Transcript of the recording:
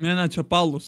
Ne, ne čia Paulo.